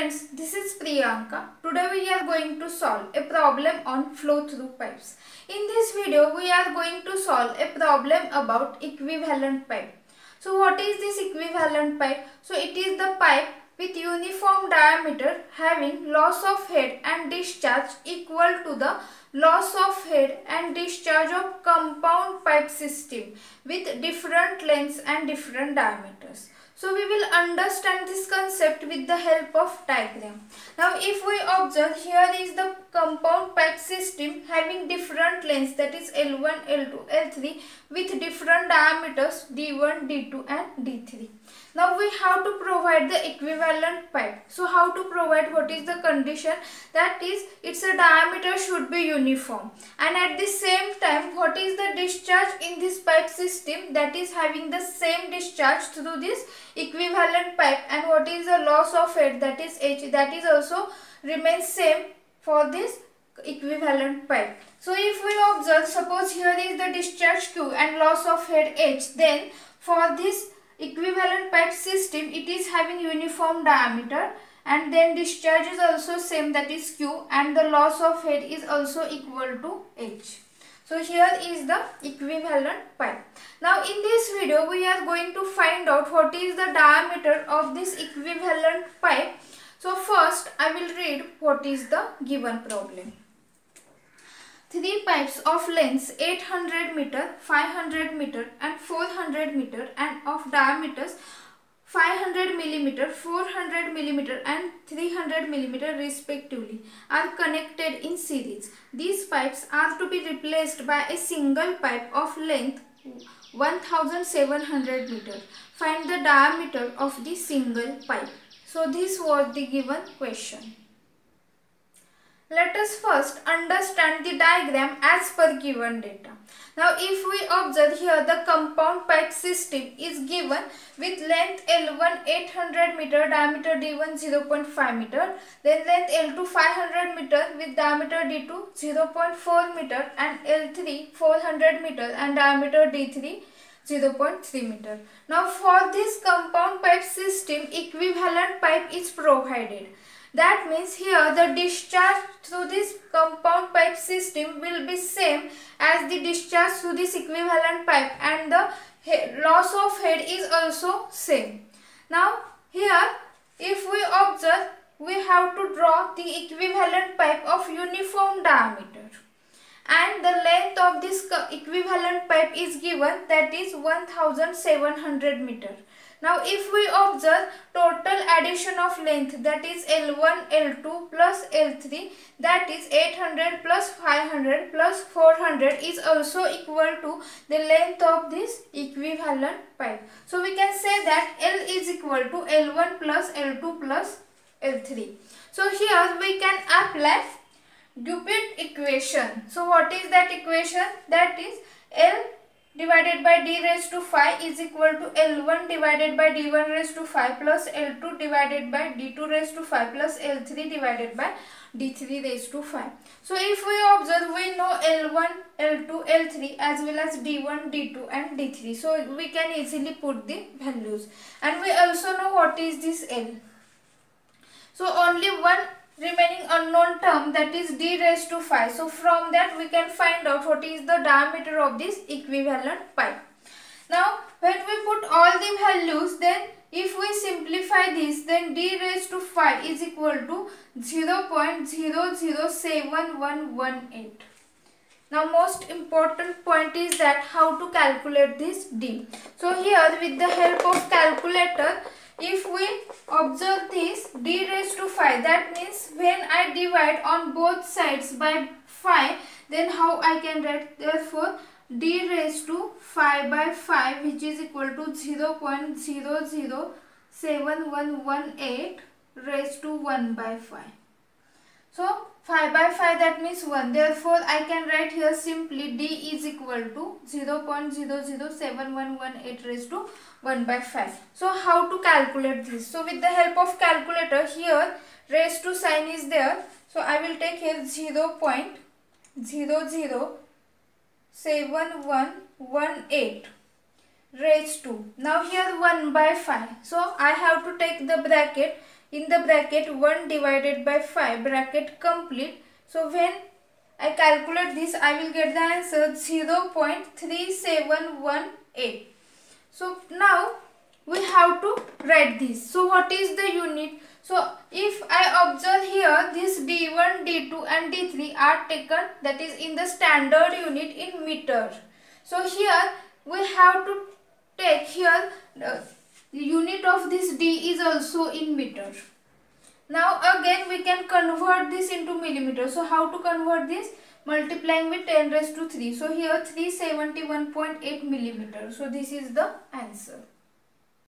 friends, this is Priyanka. Today we are going to solve a problem on flow through pipes. In this video we are going to solve a problem about equivalent pipe. So what is this equivalent pipe? So it is the pipe with uniform diameter having loss of head and discharge equal to the loss of head and discharge of compound pipe system with different lengths and different diameters. So we will understand this concept with the help of diagram. Now if we observe here is the compound pipe system having different lengths that is L1, L2, L3 with different diameters D1, D2 and D3. Now we have to provide the equivalent pipe. So how to provide what is the condition that is its a diameter should be uniform and at the same what is the discharge in this pipe system that is having the same discharge through this equivalent pipe and what is the loss of head that is H that is also remains same for this equivalent pipe. So if we observe suppose here is the discharge Q and loss of head H then for this equivalent pipe system it is having uniform diameter and then discharge is also same that is Q and the loss of head is also equal to H. So here is the equivalent pipe. Now in this video we are going to find out what is the diameter of this equivalent pipe. So first I will read what is the given problem. Three pipes of lengths 800 meter, 500 meter and 400 meter and of diameters 500 millimeter, 400 millimeter and 300 millimeter respectively are connected in series. These pipes are to be replaced by a single pipe of length 1700 meter. Find the diameter of the single pipe. So this was the given question. Let us first understand the diagram as per given data. Now if we observe here the compound pipe system is given with length L1 800 meter diameter D1 0.5 meter then length L2 500 meter with diameter D2 0.4 meter and L3 400 meter and diameter D3 0.3 meter. Now for this compound pipe system equivalent pipe is provided. That means here the discharge through this compound pipe system will be same as the discharge through this equivalent pipe and the loss of head is also same. Now here if we observe we have to draw the equivalent pipe of uniform diameter and the length of this equivalent pipe is given that is 1700 meter. Now if we observe total addition of length that is L1, L2 plus L3 that is 800 plus 500 plus 400 is also equal to the length of this equivalent pipe. So we can say that L is equal to L1 plus L2 plus L3. So here we can apply Dupuit equation. So what is that equation? That is divided by d raised to 5 is equal to L1 divided by d1 raised to 5 plus L2 divided by d2 raised to 5 plus L3 divided by d3 raised to 5. So if we observe we know L1, L2, L3 as well as d1, d2 and d3. So we can easily put the values and we also know what is this L. So only one remaining unknown term that is d raised to 5. So from that we can find out what is the diameter of this equivalent pipe. Now when we put all the values then if we simplify this then d raised to 5 is equal to 0 0.007118. Now most important point is that how to calculate this d. So here with the help of calculator if we observe this d raised to 5 that means when I divide on both sides by 5 then how I can write therefore d raised to 5 by 5 which is equal to 0 0.007118 raised to 1 by 5. So 5 by 5 that means 1. Therefore, I can write here simply D is equal to 0 0.007118 raised to 1 by 5. So, how to calculate this? So, with the help of calculator here raised to sign is there. So, I will take here 0 0.007118 raised to. Now here 1 by 5. So I have to take the bracket. In the bracket 1 divided by 5 bracket complete. So when I calculate this I will get the answer 0 0.3718. So now we have to write this. So what is the unit? So if I observe here this D1, D2 and D3 are taken that is in the standard unit in meter. So here we have to take here uh, the unit of this D is also in meter. Now again we can convert this into millimeter. So how to convert this? Multiplying with 10 raised to 3. So here 371.8 millimeter. So this is the answer.